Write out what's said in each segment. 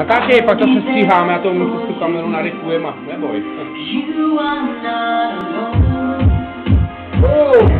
Natáčej, pak to se stříháme, já to umím přes tu kameru narifujeme, neboj. You are not alone. Oh.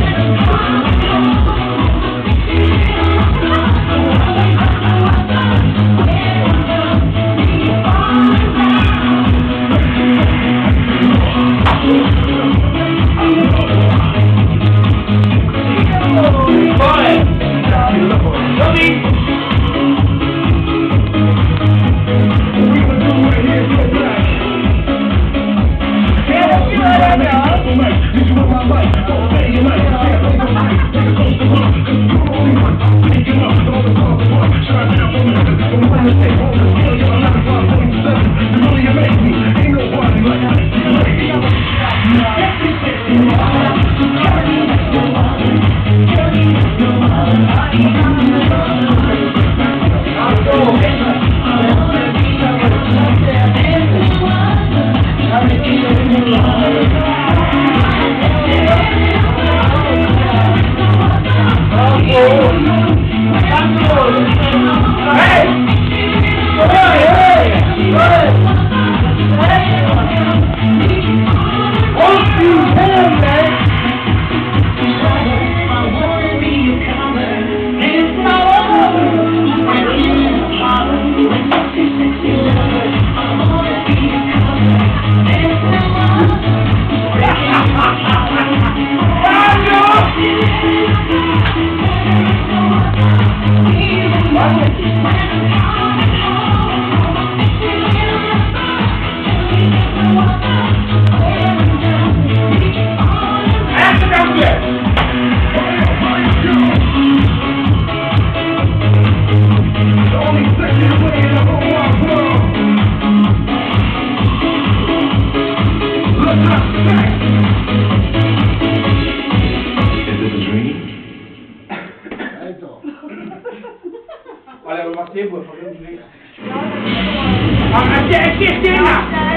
哎，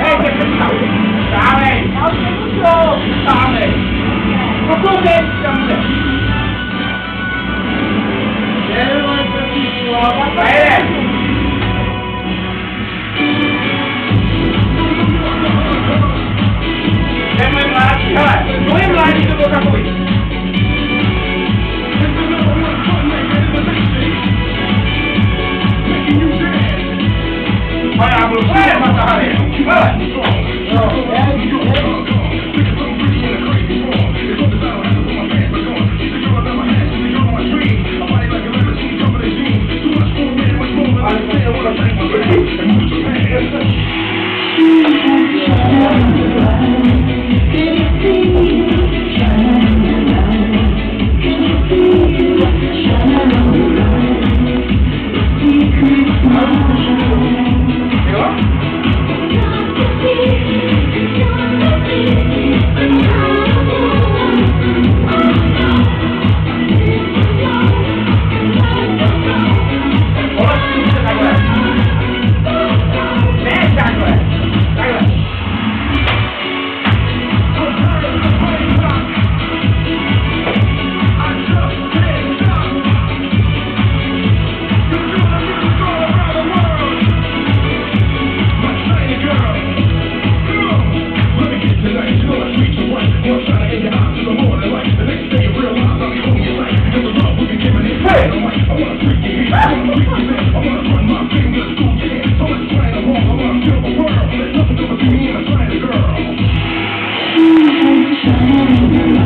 这不走，打嘞！我走不走，打嘞！我高兴，打嘞！你们 Let's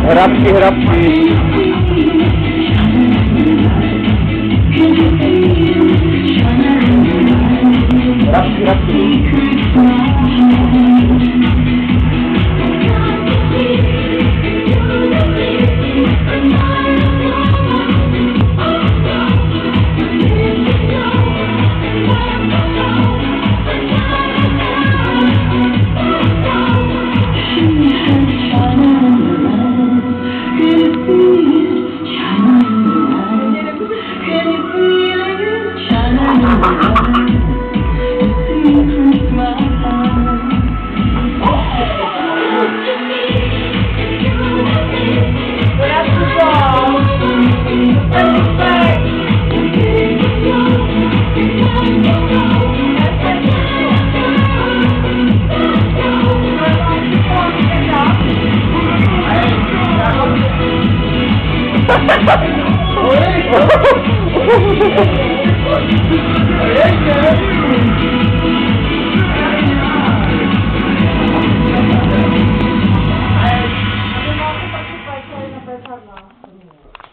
Rapsi, rapsi. Oh,